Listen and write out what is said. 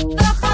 Trabajar